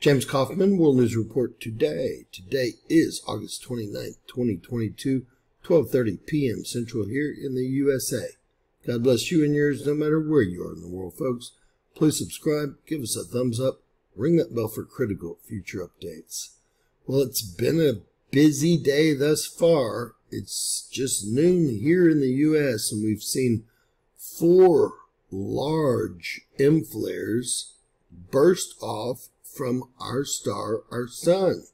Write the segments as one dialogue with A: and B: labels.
A: James Kaufman, World News Report today. Today is August 29th, 2022, 12:30 p.m. Central here in the USA. God bless you and yours no matter where you are in the world, folks. Please subscribe, give us a thumbs up, ring that bell for critical future updates. Well, it's been a busy day thus far. It's just noon here in the US and we've seen four large M flares burst off from our star, our sun.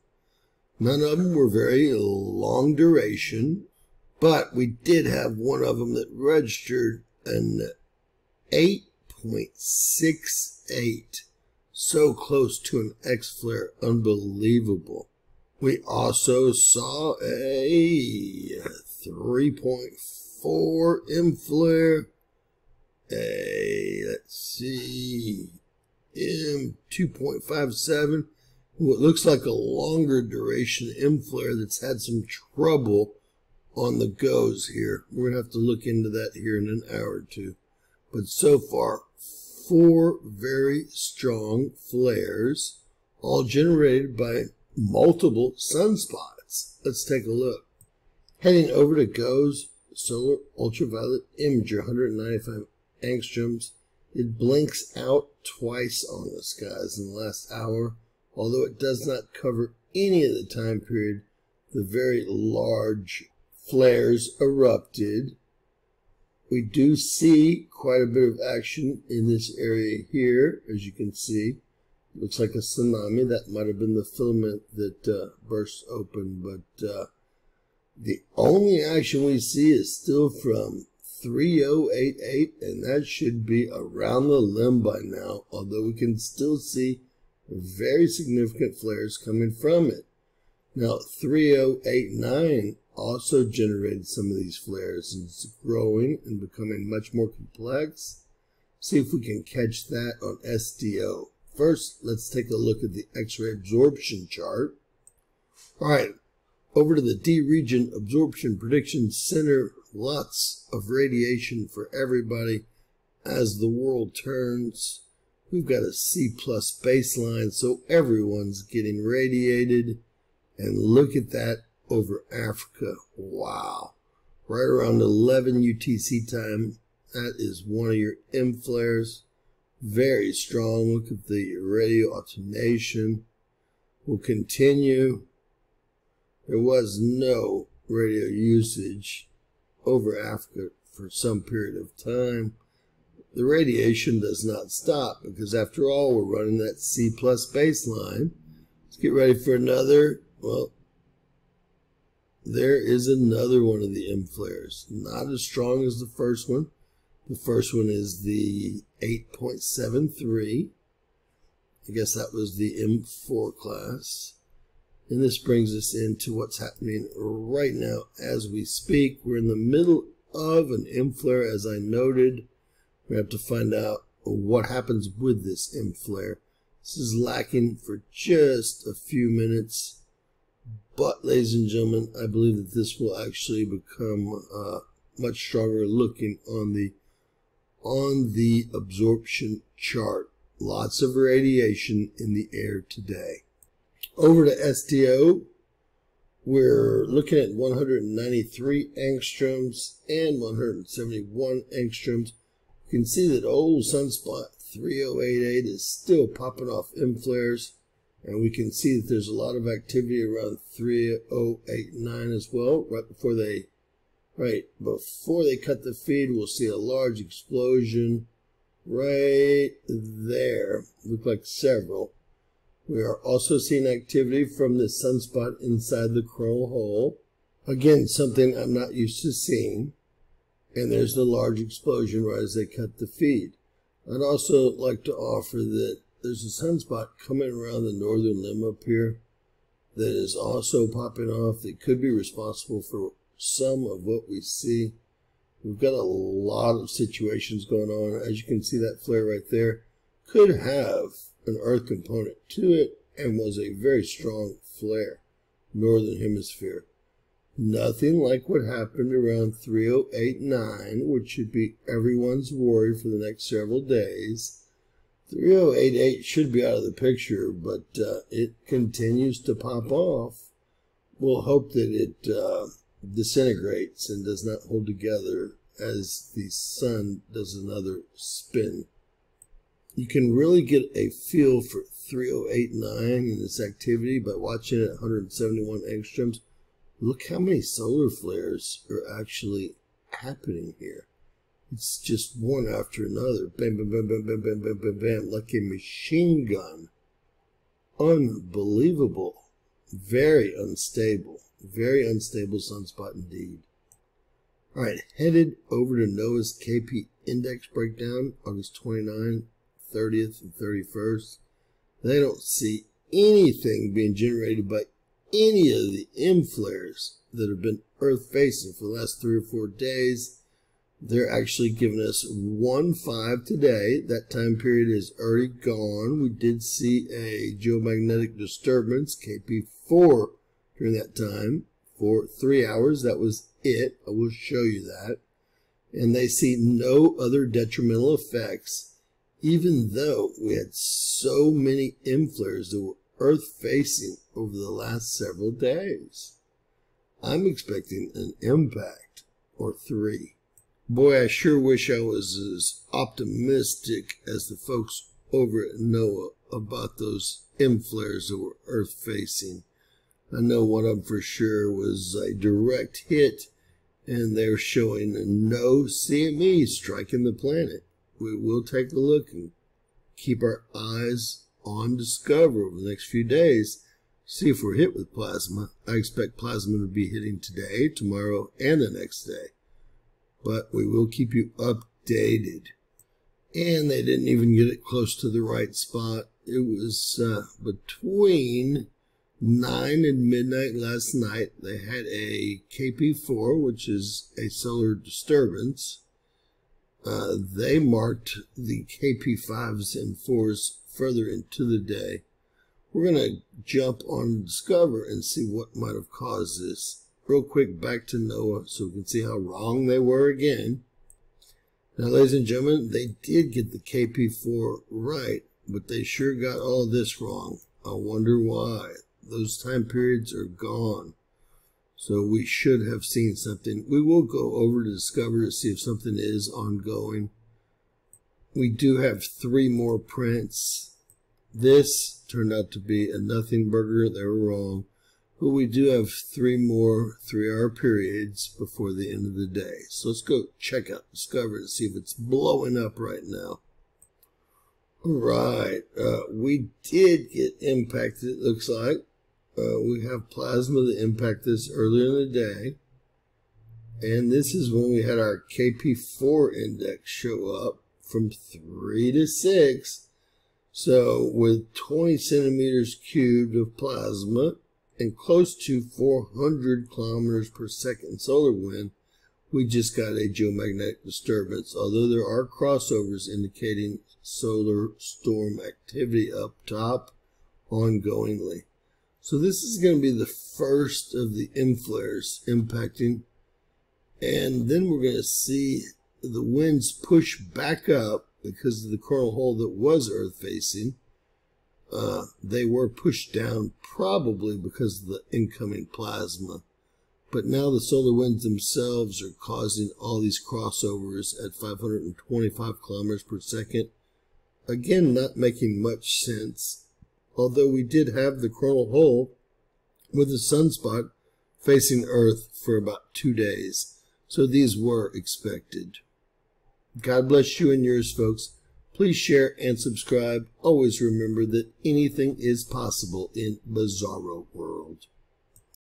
A: None of them were very long duration, but we did have one of them that registered an 8.68, so close to an X flare, unbelievable. We also saw a 3.4 M flare, a, let's see, M2.57, what looks like a longer duration M flare that's had some trouble on the GOES here. We're going to have to look into that here in an hour or two. But so far, four very strong flares, all generated by multiple sunspots. Let's take a look. Heading over to GOES Solar Ultraviolet Imager, 195 angstroms. It blinks out twice on the skies in the last hour, although it does not cover any of the time period the very large flares erupted. We do see quite a bit of action in this area here, as you can see. It looks like a tsunami. That might have been the filament that uh, burst open, but uh, the only action we see is still from 3088, and that should be around the limb by now, although we can still see very significant flares coming from it. Now, 3089 also generated some of these flares, and it's growing and becoming much more complex. See if we can catch that on SDO. First, let's take a look at the X-ray absorption chart. All right, over to the D region absorption prediction center lots of radiation for everybody as the world turns. We've got a C plus baseline, so everyone's getting radiated. And look at that over Africa. Wow. Right around 11 UTC time. That is one of your M flares. Very strong. Look at the radio alternation. We'll continue. There was no radio usage over Africa for some period of time. The radiation does not stop because after all, we're running that C plus baseline. Let's get ready for another. Well, there is another one of the M flares. Not as strong as the first one. The first one is the 8.73. I guess that was the M4 class. And this brings us into what's happening right now as we speak. We're in the middle of an M flare, as I noted. We have to find out what happens with this M flare. This is lacking for just a few minutes. But, ladies and gentlemen, I believe that this will actually become uh, much stronger looking on the on the absorption chart. Lots of radiation in the air today. Over to SDO, we're looking at 193 angstroms and 171 angstroms. You can see that old sunspot 3088 is still popping off M flares, and we can see that there's a lot of activity around 3089 as well. Right before they, right before they cut the feed, we'll see a large explosion right there. Look like several. We are also seeing activity from the sunspot inside the coronal hole. Again, something I'm not used to seeing. And there's the large explosion right as they cut the feed. I'd also like to offer that there's a sunspot coming around the northern limb up here that is also popping off that could be responsible for some of what we see. We've got a lot of situations going on. As you can see, that flare right there could have an earth component to it and was a very strong flare, northern hemisphere. Nothing like what happened around 3089, which should be everyone's worry for the next several days. 3088 should be out of the picture, but uh, it continues to pop off. We'll hope that it uh, disintegrates and does not hold together as the sun does another spin. You can really get a feel for 3089 and its activity by watching it at 171 angstroms. Look how many solar flares are actually happening here. It's just one after another. Bam, bam, bam, bam, bam, bam, bam, bam, bam, like a machine gun. Unbelievable. Very unstable. Very unstable sunspot indeed. All right, headed over to NOAA's KP index breakdown, August 29, 30th, and 31st. They don't see anything being generated by any of the M flares that have been Earth facing for the last three or four days. They're actually giving us 1 5 today. That time period is already gone. We did see a geomagnetic disturbance, KP4, during that time for three hours. That was it. I will show you that. And they see no other detrimental effects, even though we had so many M flares that were Earth facing over the last several days. I'm expecting an impact or three. Boy, I sure wish I was as optimistic as the folks over at NOAA about those M flares that were Earth facing. I know one of them for sure was a direct hit, and they're showing no CME striking the planet. We will take a look and keep our eyes on DSCOVR over the next few days. See if we're hit with plasma. I expect plasma to be hitting today, tomorrow, and the next day but we will keep you updated. And they didn't even get it close to the right spot. It was uh, between 9 and midnight last night. They had a KP4, which is a solar disturbance. Uh, they marked the KP5s and 4s further into the day. We're going to jump on DSCOVR and see what might have caused this real quick back to NOAA so we can see how wrong they were again. Now, ladies and gentlemen, they did get the KP4 right, but they sure got all this wrong. I wonder why. Those time periods are gone. So we should have seen something. We will go over to DSCOVR to see if something is ongoing. We do have three more prints. This turned out to be a nothing burger. They were wrong. But we do have three more three hour periods before the end of the day. So let's go check out DSCOVR to see if it's blowing up right now. All right. Uh, we did get impacted, it looks like. Uh, we have plasma that impacted us earlier in the day. And this is when we had our KP4 index show up from 3 to 6. So with 20 centimeters cubed of plasma, and close to 400 kilometers per second solar wind, we just got a geomagnetic disturbance, although there are crossovers indicating solar storm activity up top ongoingly. So this is going to be the first of the M flares impacting. And then we're going to see the winds push back up because of the coronal hole that was Earth facing uh, they were pushed down probably because of the incoming plasma. But now the solar winds themselves are causing all these crossovers at 525 kilometers per second. Again, not making much sense. Although we did have the coronal hole with the sunspot facing Earth for about two days. So these were expected. God bless you and yours, folks. Please share and subscribe. Always remember that anything is possible in Bizarro World.